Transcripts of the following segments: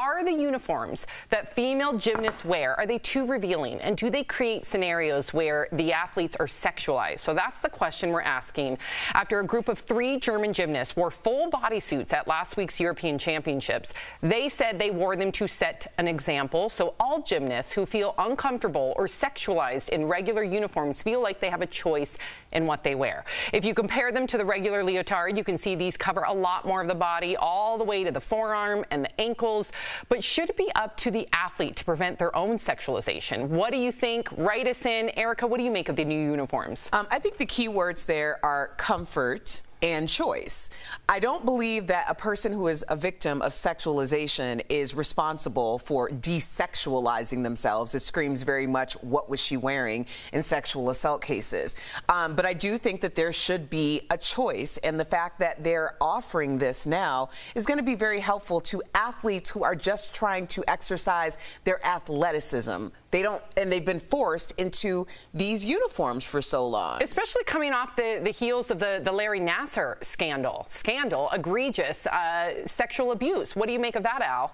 Are the uniforms that female gymnasts wear, are they too revealing? And do they create scenarios where the athletes are sexualized? So that's the question we're asking after a group of three German gymnasts wore full bodysuits at last week's European Championships. They said they wore them to set an example. So all gymnasts who feel uncomfortable or sexualized in regular uniforms feel like they have a choice in what they wear. If you compare them to the regular leotard, you can see these cover a lot more of the body, all the way to the forearm and the ankles. But should it be up to the athlete to prevent their own sexualization? What do you think? Write us in. Erica, what do you make of the new uniforms? Um, I think the key words there are comfort and choice. I don't believe that a person who is a victim of sexualization is responsible for desexualizing themselves. It screams very much what was she wearing in sexual assault cases. Um, but I do think that there should be a choice, and the fact that they're offering this now is going to be very helpful to athletes who are just trying to exercise their athleticism. They don't, and they've been forced into these uniforms for so long. Especially coming off the, the heels of the, the Larry Nassar scandal. Scandal, egregious uh, sexual abuse. What do you make of that, Al?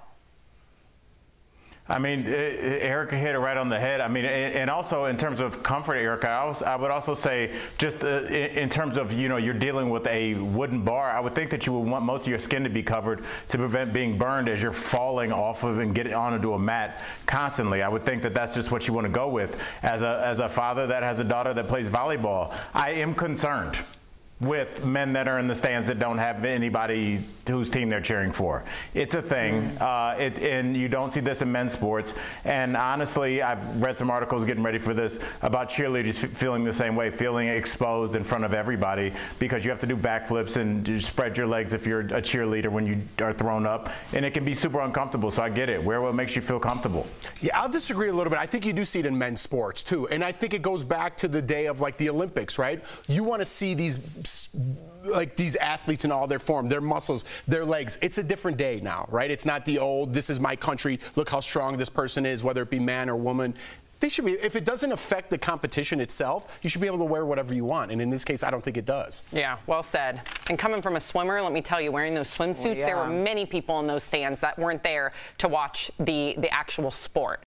I mean, Erica hit it right on the head. I mean, and also in terms of comfort, Erica, I, would also say just uh, in terms of, you know, you're dealing with a wooden bar, I would think that you would want most of your skin to be covered to prevent being burned as you're falling off of and getting onto a mat constantly. I would think that that's just what you want to go with. As a, as a father that has a daughter that plays volleyball, I am concerned with men that are in the stands that don't have anybody whose team they're cheering for. It's a thing, mm-hmm. uh, it, and you don't see this in men's sports. And honestly, I've read some articles getting ready for this about cheerleaders feeling the same way, feeling exposed in front of everybody because you have to do backflips and you spread your legs if you're a cheerleader when you are thrown up, and it can be super uncomfortable. So I get it. Wear what makes you feel comfortable. Yeah, I'll disagree a little bit. I think you do see it in men's sports too, and I think it goes back to the day of like the Olympics, right? You want to see these like these athletes in all their form, their muscles, their legs. It's a different day now, right? It's not the old, this is my country, look how strong this person is, whether it be man or woman. They should be, if it doesn't affect the competition itself, you should be able to wear whatever you want. And in this case, I don't think it does. Yeah, well said. And coming from a swimmer, let me tell you, wearing those swimsuits, yeah. there were many people in those stands that weren't there to watch the, the actual sport.